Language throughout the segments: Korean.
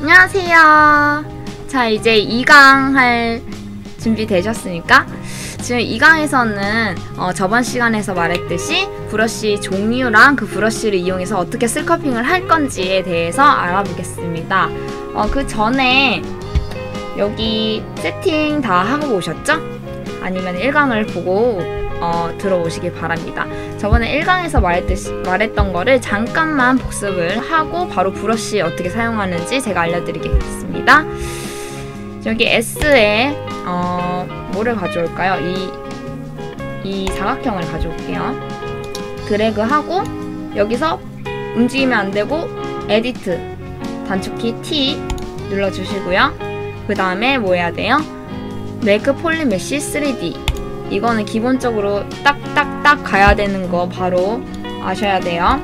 안녕하세요. 자, 이제 2강 할 준비 되셨습니까? 지금 2강에서는 어, 저번 시간에서 말했듯이 브러쉬 종류랑 그 브러쉬를 이용해서 어떻게 슬커핑을 할 건지에 대해서 알아보겠습니다. 어, 그 전에 여기 세팅 다 하고 오셨죠? 아니면 1강을 보고 어, 들어오시길 바랍니다. 저번에 1강에서 말했듯이, 말했던 거를 잠깐만 복습을 하고 바로 브러쉬 어떻게 사용하는지 제가 알려드리겠습니다. 여기 S에 어, 뭐를 가져올까요? 이, 이 사각형을 가져올게요. 드래그하고 여기서 움직이면 안 되고 Edit 단축키 T 눌러주시고요. 그 다음에 뭐 해야 돼요? Make PolyMesh 3D 이거는 기본적으로 딱딱딱 가야 되는 거 바로 아셔야 돼요.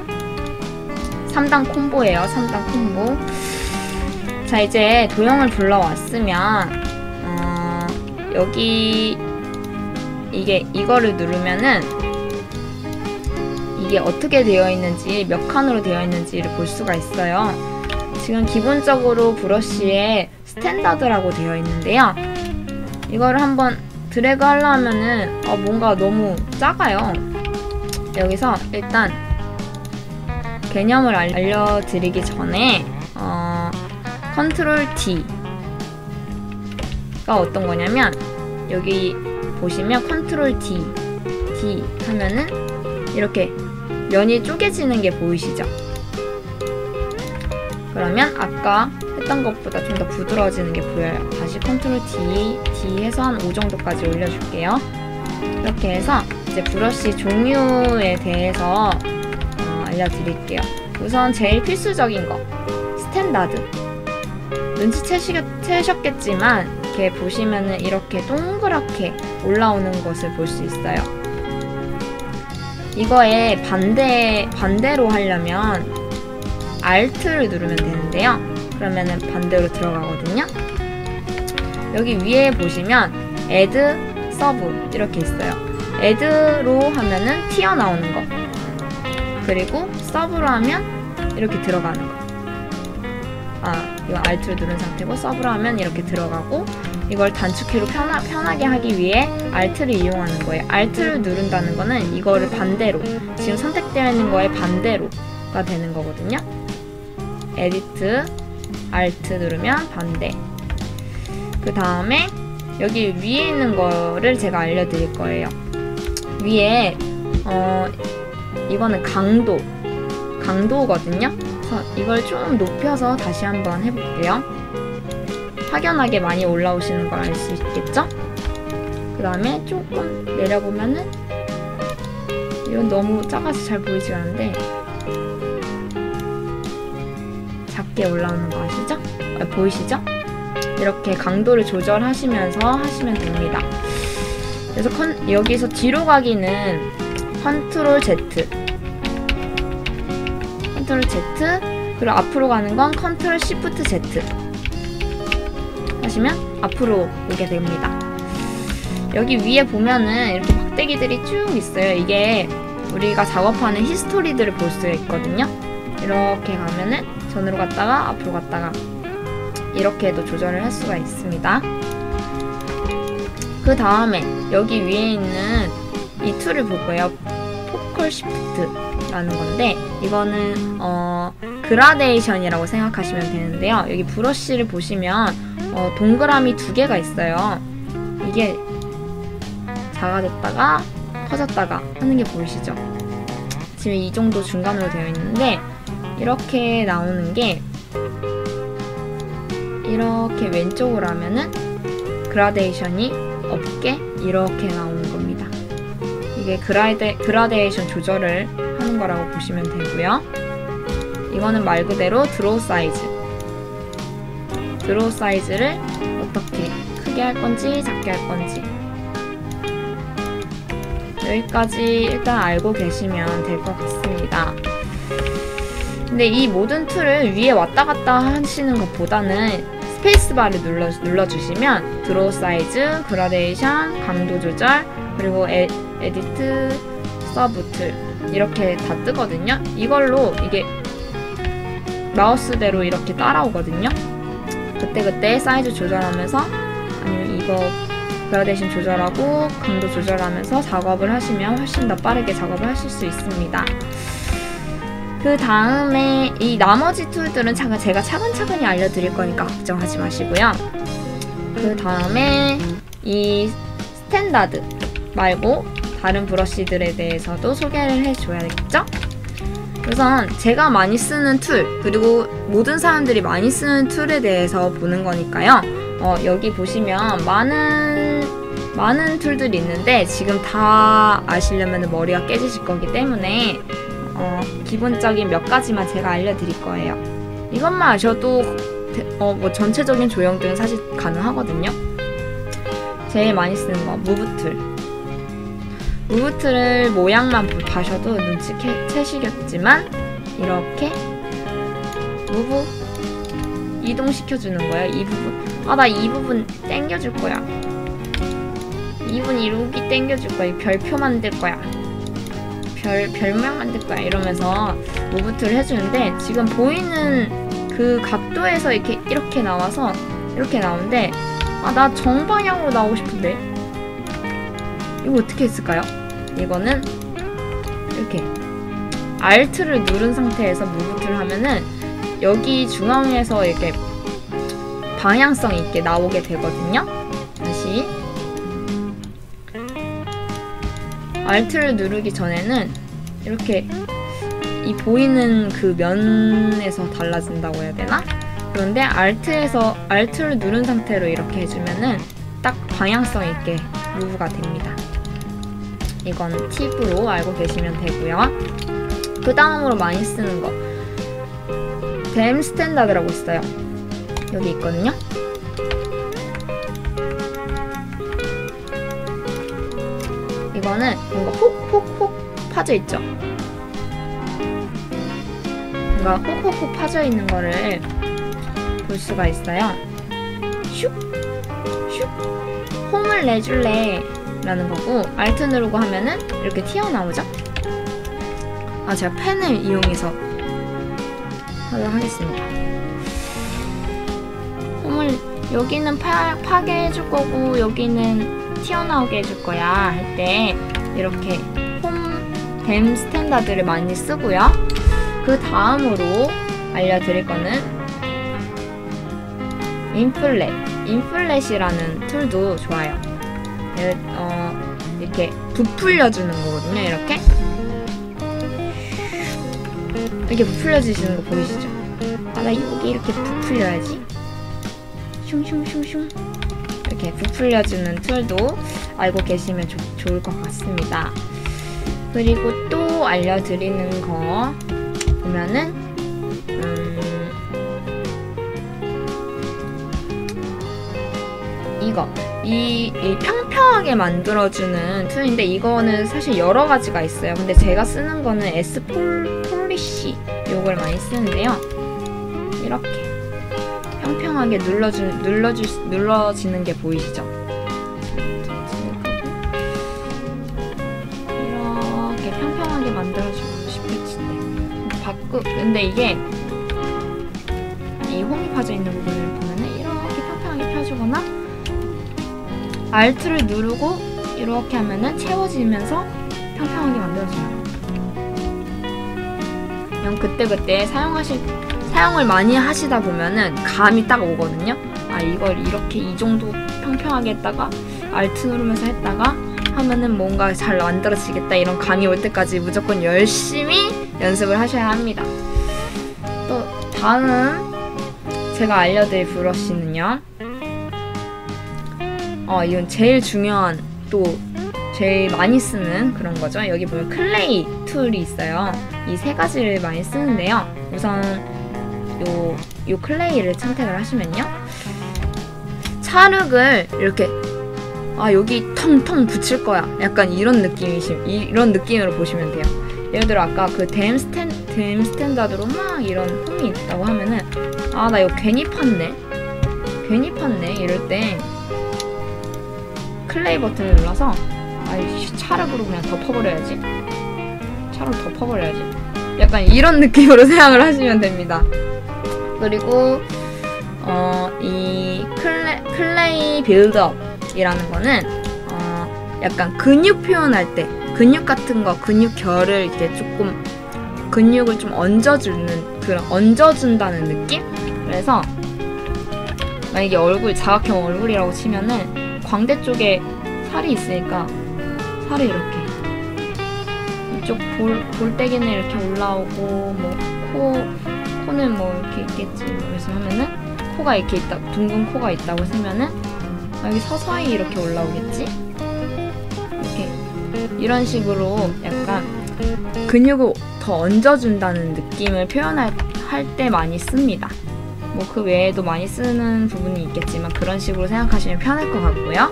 3단 콤보예요. 3단 콤보. 자 이제 도형을 불러왔으면 어, 여기 이게 이거를 누르면은 이게 어떻게 되어 있는지 몇 칸으로 되어 있는지를 볼 수가 있어요. 지금 기본적으로 브러쉬에 Standard라고 되어 있는데요. 이거를 한번 드래그 하려면은 어, 뭔가 너무 작아요. 여기서 일단 개념을 알 려드리기 전에 어, 컨트롤 D가 어떤 거냐면 여기 보시면 컨트롤 D D 하면은 이렇게 면이 쪼개지는 게 보이시죠? 그러면 아까 했던 것보다 좀 더 부드러워지는 게 보여요. 다시 컨트롤 D, D 해서 한 5 정도까지 올려줄게요. 이렇게 해서 이제 브러쉬 종류에 대해서 어, 알려드릴게요. 우선 제일 필수적인 거 Standard 눈치채셨겠지만 이렇게 보시면은 이렇게 동그랗게 올라오는 것을 볼 수 있어요. 이거에 반대 반대로 하려면 Alt를 누르면 되는데요. 그러면은 반대로 들어가거든요. 여기 위에 보시면 add, sub 이렇게 있어요. add로 하면은 튀어나오는 거. 그리고 sub로 하면 이렇게 들어가는 거. 아, 이거 Alt를 누른 상태고 sub로 하면 이렇게 들어가고 이걸 단축키로 편하, 편하게 하기 위해 Alt를 이용하는 거예요. Alt를 누른다는 거는 이거를 반대로 지금 선택되어 있는 거에 반대로가 되는 거거든요. 에디트 Alt 누르면 반대. 그 다음에 여기 위에 있는 거를 제가 알려드릴 거예요. 위에 어 이거는 강도 강도거든요. 그래서 이걸 좀 높여서 다시 한번 해볼게요. 확연하게 많이 올라오시는 걸 알 수 있겠죠? 그 다음에 조금 내려보면은 이건 너무 작아서 잘 보이지 않는데 작게 올라오는 거 아시죠? 아, 보이시죠? 이렇게 강도를 조절하시면서 하시면 됩니다. 그래서 컨, 여기서 뒤로 가기는 컨트롤 Z 컨트롤 Z 그리고 앞으로 가는 건 컨트롤 시프트 Z 하시면 앞으로 오게 됩니다. 여기 위에 보면은 이렇게 막대기들이 쭉 있어요. 이게 우리가 작업하는 history들을 볼 수 있거든요. 이렇게 가면은 전으로 갔다가 앞으로 갔다가 이렇게도 조절을 할 수가 있습니다. 그 다음에 여기 위에 있는 이 툴을 볼 거예요. Focal Shift라는 건데 이거는 어, 그라데이션이라고 생각하시면 되는데요. 여기 브러쉬를 보시면 어, 동그라미 두 개가 있어요. 이게 작아졌다가 커졌다가 하는 게 보이시죠? 지금 이 정도 중간으로 되어 있는데 이렇게 나오는 게 이렇게 왼쪽으로 하면은 그라데이션이 없게 이렇게 나오는 겁니다. 이게 그라데, 그라데이션 조절을 하는 거라고 보시면 되고요. 이거는 말 그대로 Draw Size. Draw Size를 어떻게 크게 할 건지 작게 할 건지 여기까지 일단 알고 계시면 될 것 같습니다. 근데 이 모든 툴을 위에 왔다 갔다 하시는 것보다는 스페이스바를 눌러, 눌러주시면 Draw Size, 그라데이션, 강도 조절, 그리고 에, Edit, SubTool 이렇게 다 뜨거든요. 이걸로 이게 마우스대로 이렇게 따라오거든요. 그때그때 사이즈 조절하면서 아니면 이거 그라데이션 조절하고 강도 조절하면서 작업을 하시면 훨씬 더 빠르게 작업을 하실 수 있습니다. 그 다음에 이 나머지 툴들은 차근 제가 차근차근히 알려드릴 거니까 걱정하지 마시고요. 그 다음에 이 Standard 말고 다른 브러쉬들에 대해서도 소개를 해줘야겠죠? 우선 제가 많이 쓰는 툴 그리고 모든 사람들이 많이 쓰는 툴에 대해서 보는 거니까요. 어, 여기 보시면 많은 많은 툴들이 있는데 지금 다 아시려면 머리가 깨지실 거기 때문에 어, 기본적인 몇 가지만 제가 알려드릴 거예요. 이것만 아셔도 어, 뭐 전체적인 조형들은 사실 가능하거든요. 제일 많이 쓰는 거 Move 툴. Move 툴을 모양만 보셔도 눈치채시겠지만 이렇게 Move 이동시켜주는 거예요. 이 부분. 아, 나 이 부분 땡겨줄 거야. 이 부분 이렇게 땡겨줄 거야. 별표 만들 거야. 별, 별 모양 만들 거야. 이러면서 무브트를 해주는데 지금 보이는 그 각도에서 이렇게, 이렇게 나와서 이렇게 나오는데 아, 나 정방향으로 나오고 싶은데 이거 어떻게 했을까요? 이거는 이렇게 Alt를 누른 상태에서 무브트를 하면은 여기 중앙에서 이렇게 방향성 있게 나오게 되거든요. Alt를 누르기 전에는 이렇게 이 보이는 그 면에서 달라진다고 해야 되나? 그런데 Alt에서 Alt를 누른 상태로 이렇게 해주면은 딱 방향성 있게 move가 됩니다. 이건 팁으로 알고 계시면 되고요. 그 다음으로 많이 쓰는 거 Dam Standard라고 있어요. 여기 있거든요. 이거는 뭔가 혹혹혹 파져 있죠. 뭔가 혹혹혹 파져 있는 거를 볼 수가 있어요. 슉, 슉, 홈을 내줄래 라는 거고 알트 누르고 하면은 이렇게 튀어나오죠. 아 제가 펜을 이용해서 하도록 하겠습니다. 홈을 여기는 파, 파괴해줄 거고 여기는 튀어나오게 해줄 거야 할 때 이렇게 홈 Dam Standard를 많이 쓰고요. 그 다음으로 알려드릴 거는 Inflate, Inflate이라는 툴도 좋아요. 어, 이렇게 부풀려주는 거거든요. 이렇게 이렇게 부풀려지시는 거 보이시죠? 아, 나 여기 이렇게 부풀려야지. 슝슝슝슝 이렇게 부풀려주는 툴도 알고 계시면 조, 좋을 것 같습니다. 그리고 또 알려드리는 거 보면은 음, 이거 이, 이 평평하게 만들어주는 툴인데 이거는 사실 여러 가지가 있어요. 근데 제가 쓰는 거는 H Pol Polish 요걸 많이 쓰는데요. 이렇게 평평하게 눌러주 눌러주 눌러지는 게 보이시죠? 이렇게 평평하게 만들어주고 때 바꾸 근데 이게 이 홈이 파져 있는 부분을 보면은 이렇게 평평하게 펴주거나 Alt를 누르고 이렇게 하면은 채워지면서 평평하게 만들어져요. 그냥 그때그때 사용하실 사용을 많이 하시다 보면은 감이 딱 오거든요. 아 이걸 이렇게 이 정도 평평하게 했다가 Alt 누르면서 했다가 하면은 뭔가 잘 만들어지겠다 이런 감이 올 때까지 무조건 열심히 연습을 하셔야 합니다. 또 다음 제가 알려드릴 브러쉬는요. 어 이건 제일 중요한 또 제일 많이 쓰는 그런 거죠. 여기 보면 clay tool이 있어요. 이 세 가지를 많이 쓰는데요. 우선 요, 요 clay를 선택을 하시면요. 찰흙을 이렇게 아 여기 텅텅 붙일 거야. 약간 이런 느낌이시 이런 느낌으로 보시면 돼요. 예를 들어 아까 그 dam stan dam standard로 막 이런 홈이 있다고 하면은 아 나 이거 괜히 팠네. 괜히 팠네. 이럴 때 clay 버튼을 눌러서 아이 찰흙으로 그냥 덮어버려야지. 차로 덮어버려야지. 약간 이런 느낌으로 사용을 하시면 됩니다. 그리고 어, 이 clay buildup이라는 거는 어, 약간 근육 표현할 때 근육 같은 거 근육 결을 이렇게 조금 근육을 좀 얹어주는 그런 얹어준다는 느낌? 그래서 만약에 얼굴 자각형 얼굴이라고 치면은 광대 쪽에 살이 있으니까 살이 이렇게 이쪽 볼 볼때기는 이렇게 올라오고 뭐 코 코는 뭐 이렇게 있겠지 그래서 하면은 코가 이렇게 있다 둥근 코가 있다고 쓰면은 여기 서서히 이렇게 올라오겠지 이렇게 이런 식으로 약간 근육을 더 얹어준다는 느낌을 표현할 할때 많이 씁니다. 뭐 그 외에도 많이 쓰는 부분이 있겠지만 그런 식으로 생각하시면 편할 것 같고요.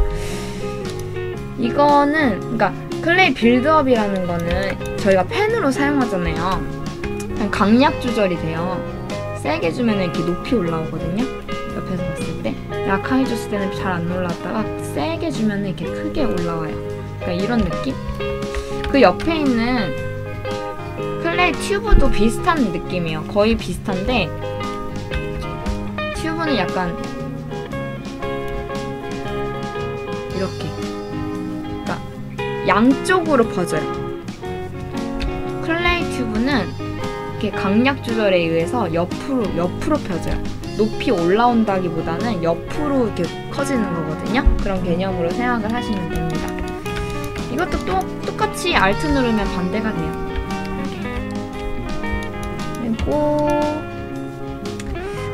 이거는 그러니까 clay buildup이라는 거는 저희가 펜으로 사용하잖아요. 강약 조절이 돼요. 세게 주면 이렇게 높이 올라오거든요. 옆에서 봤을 때 약하게 줬을 때는 잘 안 올라왔다가 세게 주면 이렇게 크게 올라와요. 그러니까 이런 느낌? 그 옆에 있는 clay tube도 비슷한 느낌이에요. 거의 비슷한데 tube는 약간 이렇게 그러니까 양쪽으로 퍼져요. clay tube는 이렇게 강약 조절에 의해서 옆으로 옆으로 펴져요. 높이 올라온다기보다는 옆으로 이렇게 커지는 거거든요. 그런 개념으로 생각을 하시면 됩니다. 이것도 또, 똑같이 알트 누르면 반대가 돼요. 그리고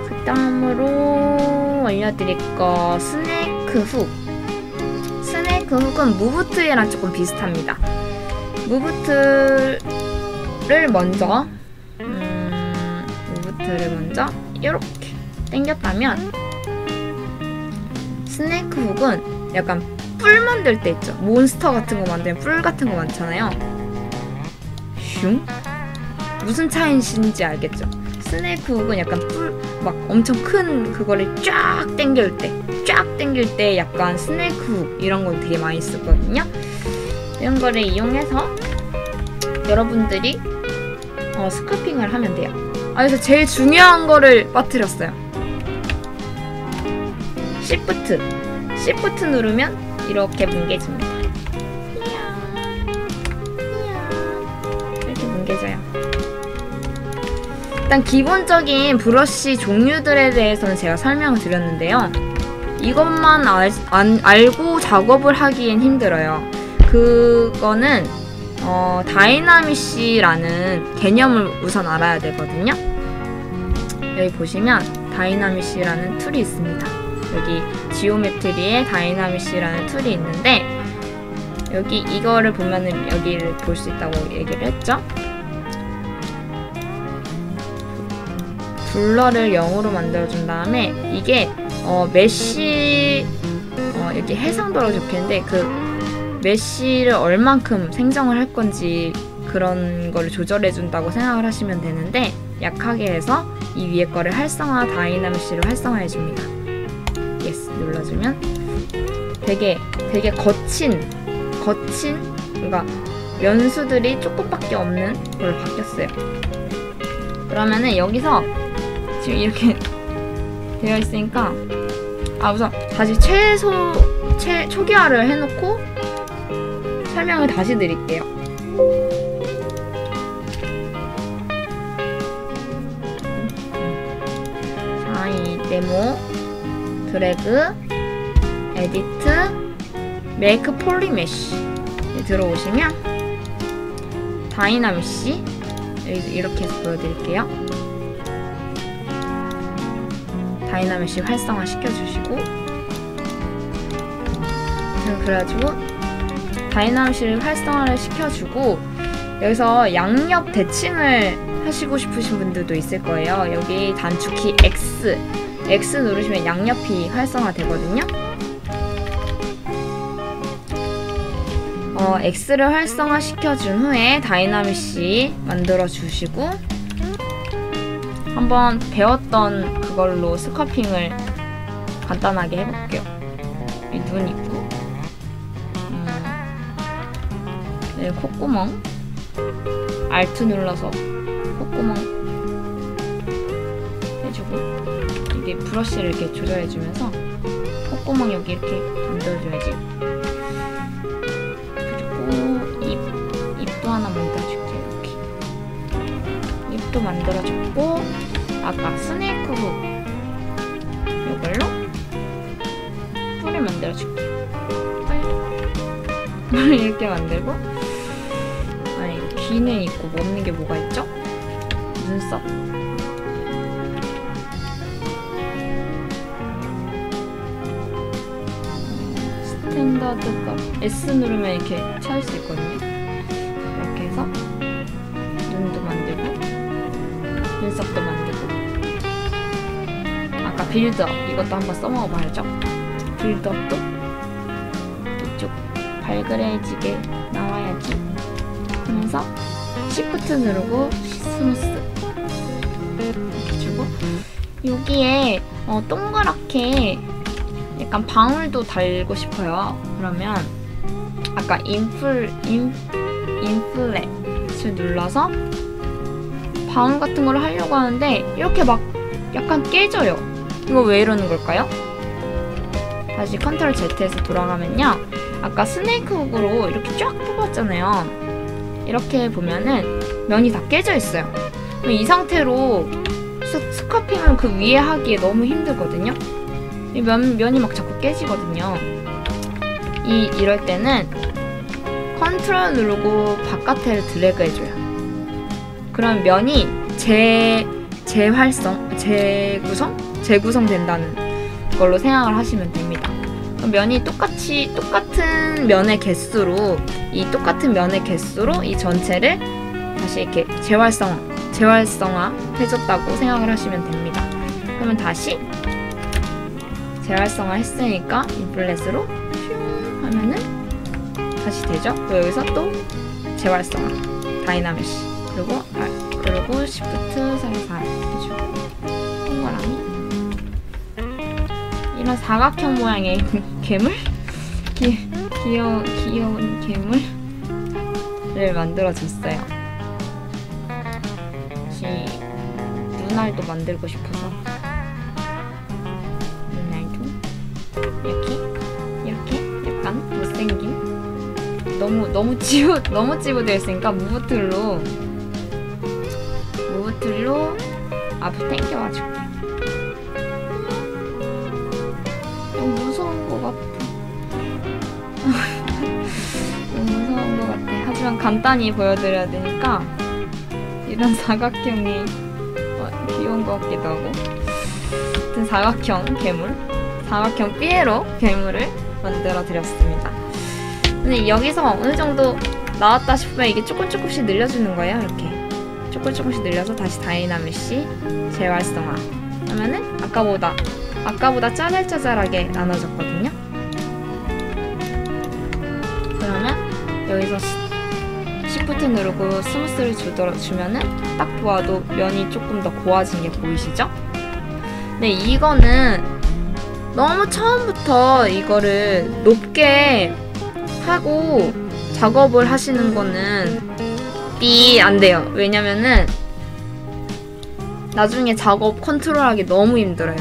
그 다음으로 알려드릴 거 스네이크 훅. 스네이크 훅은 무브트랑 조금 비슷합니다. 무브트를 먼저 음, move tool을 먼저 이렇게 당겼다면 snake hook은 약간 뿔 만들 때 있죠. 몬스터 같은 거 만들면 뿔 같은 거 많잖아요. 슝? 무슨 차이인지 알겠죠? snake hook은 약간 뿔, 막 엄청 큰 그거를 쫙 당길 때, 쫙 당길 때 약간 snake hook 이런 거 되게 많이 쓰거든요. 이런 거를 이용해서 여러분들이 어, 스컬핑을 하면 돼요. 아, 그래서 제일 중요한 거를 빠뜨렸어요. 시프트. 시프트 누르면 이렇게 뭉개집니다. 이렇게 뭉개져요. 일단 기본적인 브러쉬 종류들에 대해서는 제가 설명을 드렸는데요. 이것만 알, 안, 알고 작업을 하기엔 힘들어요. 그거는 어, DynaMesh라는 개념을 우선 알아야 되거든요. 여기 보시면 DynaMesh라는 tool이 있습니다. 여기 geometry에 DynaMesh라는 tool이 있는데 여기 이거를 보면은 여기를 볼 수 있다고 얘기를 했죠. blur를 0으로 만들어준 다음에 이게 어, mesh 어, 여기 해상도라고 적혀있는데 그 mesh를 얼만큼 생성을 할 건지 그런 거를 조절해 준다고 생각을 하시면 되는데 약하게 해서 이 위에 거를 활성화 DynaMesh를 활성화해 줍니다. yes 눌러주면 되게 되게 거친 거친 그러니까 면 수들이 조금밖에 없는 걸로 바뀌었어요. 그러면은 여기서 지금 이렇게 되어 있으니까 아 우선 다시 최소 최 초기화를 해놓고 설명을 다시 드릴게요. 자, 이 데모 드래그 edit make polymesh 들어오시면 다이나미시 이렇게 해서 보여드릴게요. 다이나미시 활성화 시켜주시고 그래가지고 다이나미시를 활성화를 시켜주고 여기서 양옆 대칭을 하시고 싶으신 분들도 있을 거예요. 여기 단축키 X X 누르시면 양옆이 활성화 되거든요. 어, X를 활성화 시켜준 후에 다이나미시 만들어 주시고 한번 배웠던 그걸로 스커핑을 간단하게 해볼게요. 이눈있 네, 콧구멍, 알트 눌러서 콧구멍 해주고 이게 브러쉬를 이렇게 조절해주면서 콧구멍 여기 이렇게 만들어줘야지. 그리고 입 입도 하나 만들어줄게 이렇게. 입도 만들어줬고 아까 스네이크 훅 이걸로 뿔을 만들어줄게. 뿔 이렇게 만들고 귀는 있고 뭐 없는 게 뭐가 있죠? 눈썹. standard가 S 누르면 이렇게 찾을 수 있거든요. 이렇게 해서 눈도 만들고 눈썹도 만들고 아까 buildup 이것도 한번 써먹어봐야죠. buildup도 이쪽 발그레지게 하면서 shift 누르고 smooth 이렇게 주고 여기에 어, 동그랗게 약간 방울도 달고 싶어요. 그러면 아까 infl in inflat을 눌러서 방울 같은 걸 하려고 하는데 이렇게 막 약간 깨져요. 이거 왜 이러는 걸까요? 다시 control Z에서 돌아가면요. 아까 snake hook으로 이렇게 쫙 뽑았잖아요. 이렇게 보면은 면이 다 깨져 있어요. 이 상태로 스, sculpting을 그 위에 하기에 너무 힘들거든요. 이 면, 면이 막 자꾸 깨지거든요. 이, 이럴 때는 컨트롤 누르고 바깥에를 드래그 해줘요. 그럼 면이 재, 재활성, 재구성? 재구성 된다는 걸로 생각을 하시면 됩니다. 면이 똑같이, 똑같은 면의 개수로, 이 똑같은 면의 개수로 이 전체를 다시 이렇게 재활성화, 재활성화 해줬다고 생각을 하시면 됩니다. 그러면 다시 재활성화 했으니까 inflat으로 슝 하면은 다시 되죠. 여기서 또 재활성화 DynaMesh 그리고 아, 그리고 shift 살살 해주고 동그라미 이런 사각형 모양의 괴물? 귀, 귀여운 귀여운 괴물을 만들어줬어요. 혹시 눈알도 만들고 싶어서? 눈알도? 이렇게? 이렇게? 약간 못생긴 너무 너무 찌부 너무 찌부되어 있으니까 무브툴로 무브툴로 앞을 당겨가지고 간단히 보여드려야 되니까 이런 사각형이 어, 귀여운 것 같기도 하고. 하여튼 사각형 괴물 사각형 삐에로 괴물을 만들어 드렸습니다. 근데 여기서 어느 정도 나왔다 싶으면 이게 조금 조금씩 늘려주는 거예요 이렇게. 조금 조금씩 늘려서 다시 DynaMesh 재활성화 하면은 아까보다 아까보다 짜잘짜잘하게 나눠졌거든요. 그러면 여기서 시프트 누르고 smooth를 주더, 주면은 딱 보아도 면이 조금 더 고와진 게 보이시죠? 근데 이거는 너무 처음부터 이거를 높게 하고 작업을 하시는 거는 삐 안 돼요. 왜냐면은 나중에 작업 컨트롤하기 너무 힘들어요.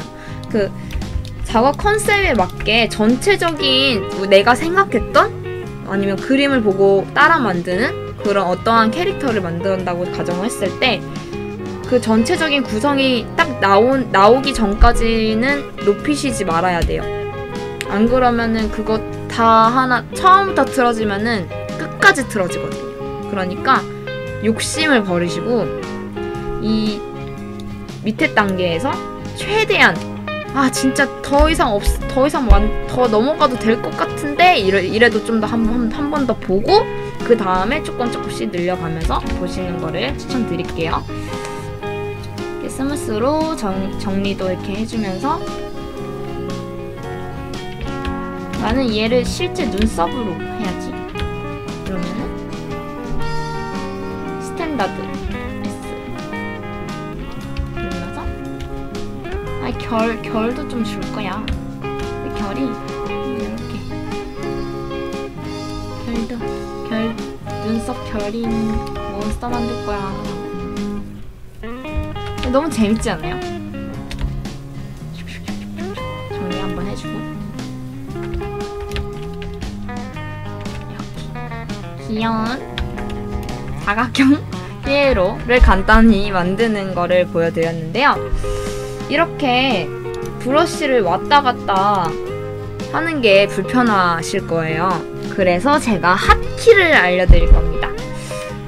그 작업 컨셉에 맞게 전체적인 내가 생각했던 아니면 그림을 보고 따라 만드는 그런 어떠한 캐릭터를 만든다고 가정을 했을 때 그 전체적인 구성이 딱 나온 나오기 전까지는 높이시지 말아야 돼요. 안 그러면은 그거 다 하나 처음부터 틀어지면은 끝까지 틀어지거든요. 그러니까 욕심을 버리시고 이 밑에 단계에서 최대한 아 진짜 더 이상 없, 더 이상 완, 더 넘어가도 될 것 같은데 이래, 이래도 좀 더 한 번 한 번 더 보고 그 다음에 조금 조금씩 늘려가면서 보시는 거를 추천드릴게요. 이렇게 스무스로 정, 정리도 이렇게 해주면서 나는 얘를 실제 눈썹으로 해야지. 그러면은 standard 결, 결도 좀 줄 거야. 결이 이렇게 결도 결 눈썹 결인 몬스터 만들 거야. 너무 재밌지 않나요? 정리 한번 해주고 귀여운 사각형 피에로를 간단히 만드는 거를 보여드렸는데요. 이렇게 브러쉬를 왔다 갔다 하는 게 불편하실 거예요. 그래서 제가 핫키를 알려드릴 겁니다.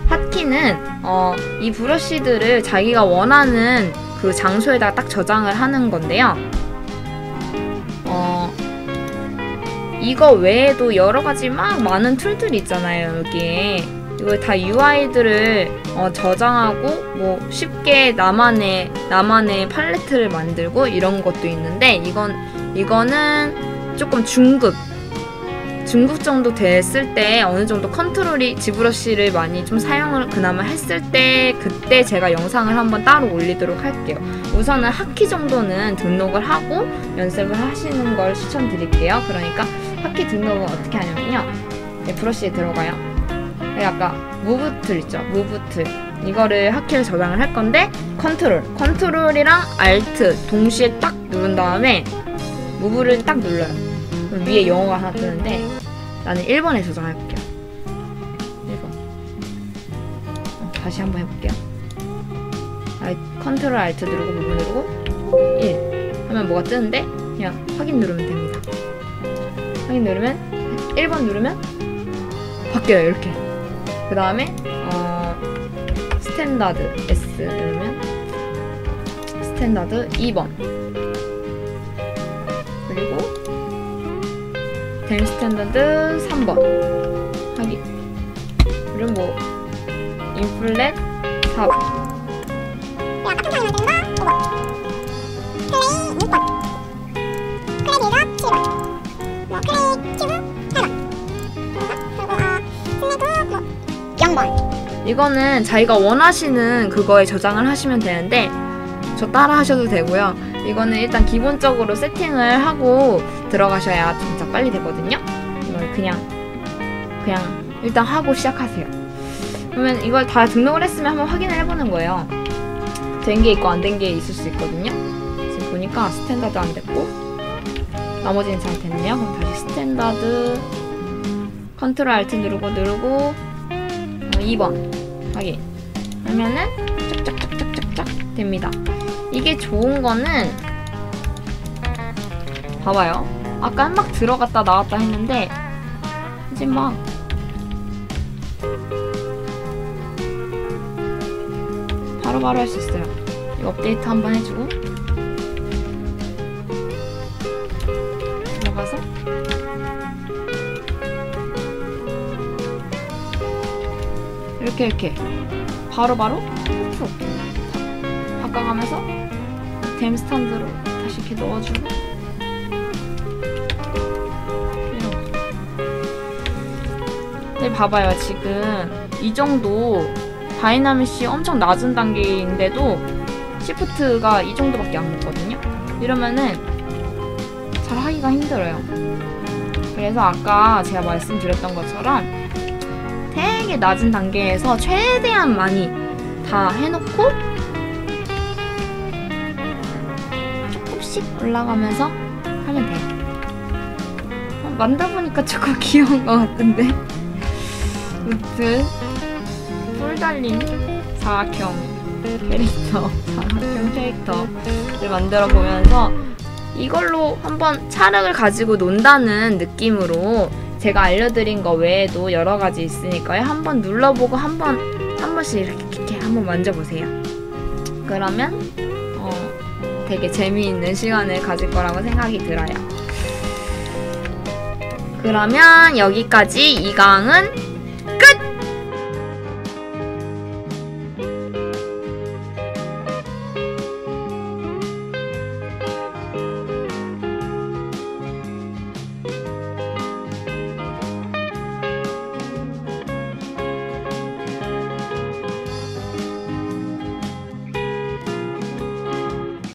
핫키는 어, 이 브러쉬들을 자기가 원하는 그 장소에다 딱 저장을 하는 건데요. 어, 이거 외에도 여러 가지 막 많은 툴들이 있잖아요, 여기에. 이걸 다 UI들을 어, 저장하고 뭐 쉽게 나만의 나만의 팔레트를 만들고 이런 것도 있는데 이건 이거는 조금 중급 중급 정도 됐을 때 어느 정도 컨트롤이 지브러쉬를 많이 좀 사용을 그나마 했을 때 그때 제가 영상을 한번 따로 올리도록 할게요. 우선은 하키 정도는 등록을 하고 연습을 하시는 걸 추천드릴게요. 그러니까 hotkey 등록은 어떻게 하냐면요. 네, 브러쉬에 들어가요. 네, 아까 move tool 있죠? move tool. 이거를 hotkey를 저장을 할 건데 컨트롤, 컨트롤이랑 Alt 동시에 딱 누른 다음에 move를 딱 눌러요. 위에 영어가 하나 뜨는데 나는 1번에 저장해 볼게요. 1번. 어, 다시 한번 해볼게요. 알, 컨트롤 Alt 누르고 move 누르고 1 하면 뭐가 뜨는데 그냥 확인 누르면 됩니다. 확인 누르면 1번 누르면 바뀌어요 이렇게 그 다음에 어, standard S 누르면 standard 2번. 그리고 Dam Standard 3번. 하기. 그리고 뭐? 인플렛 4번 0번. 이거는 자기가 원하시는 그거에 저장을 하시면 되는데 저 따라 하셔도 되고요. 이거는 일단 기본적으로 세팅을 하고 들어가셔야 진짜 빨리 되거든요. 이걸 그냥 그냥 일단 하고 시작하세요. 그러면 이걸 다 등록을 했으면 한번 확인을 해보는 거예요. 된 게 있고 안 된 게 있을 수 있거든요. 지금 보니까 standard 안 됐고 나머지는 잘 됐네요. 그럼 다시 standard 컨트롤 Alt 누르고 누르고 어, 2번 확인 하면은 짝짝짝짝짝짝 됩니다. 이게 좋은 거는 봐봐요. 아까 막 들어갔다 나왔다 했는데 이제 막 바로바로 할 수 있어요. 이거 업데이트 한번 해주고 이렇게 이렇게. 바로바로 훅 바꿔가면서 Dam Standard로 다시 이렇게 넣어주고. 근데 봐봐요 지금. 이 정도 DynaMesh 엄청 낮은 단계인데도 시프트가 이 정도밖에 안 됐거든요. 이러면은 잘 하기가 힘들어요. 그래서 아까 제가 말씀드렸던 것처럼 되게 낮은 단계에서 최대한 많이 다 해놓고 조금씩 올라가면서 하면 돼요. 어, 만들어보니까 조금 귀여운 것 같은데. 무튼 뿔 달린 사각형 캐릭터, 사각형 캐릭터를 만들어 보면서 이걸로 한번 차력을 가지고 논다는 느낌으로 제가 알려드린 거 외에도 여러 가지 있으니까요. 한번 눌러보고 한번 한 번씩 이렇게, 이렇게 한번 만져보세요. 그러면 어, 되게 재미있는 시간을 가질 거라고 생각이 들어요. 그러면 여기까지 이 강은 끝!